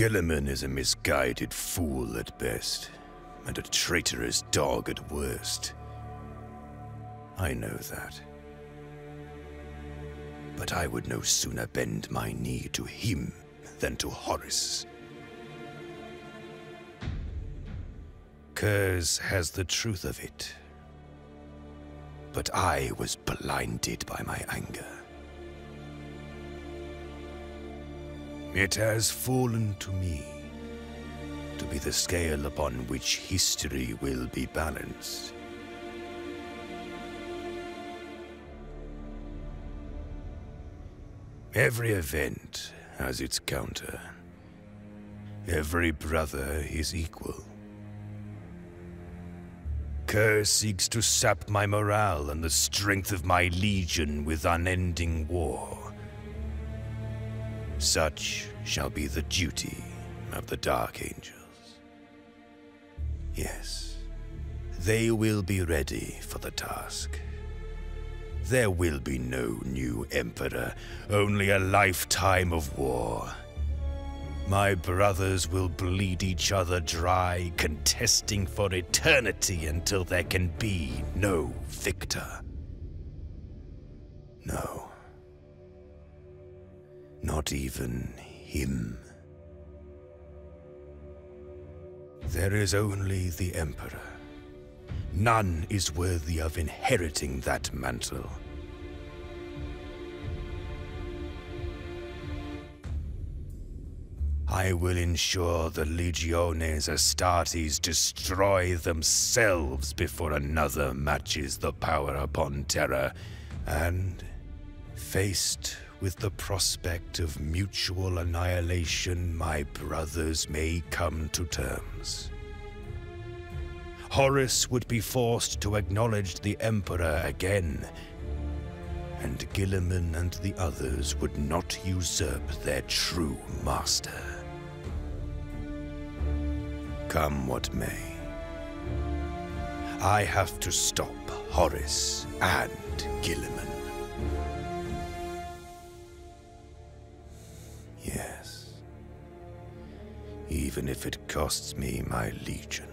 Guilliman is a misguided fool at best, and a traitorous dog at worst. I know that. But I would no sooner bend my knee to him than to Horus. Curze has the truth of it. But I was blinded by my anger. It has fallen to me to be the scale upon which history will be balanced. Every event has its counter. Every brother is equal. Curze seeks to sap my morale and the strength of my legion with unending war. Such shall be the duty of the Dark Angels. Yes, they will be ready for the task. There will be no new Emperor, only a lifetime of war. My brothers will bleed each other dry, contesting for eternity until there can be no victor. No. Not even him. There is only the Emperor. None is worthy of inheriting that mantle. I will ensure the Legiones Astartes destroy themselves before another matches the power upon Terra, and, faced with the prospect of mutual annihilation, my brothers may come to terms. Horus would be forced to acknowledge the Emperor again, and Guilliman and the others would not usurp their true master. Come what may. I have to stop Horus and Guilliman. Even if it costs me my legion.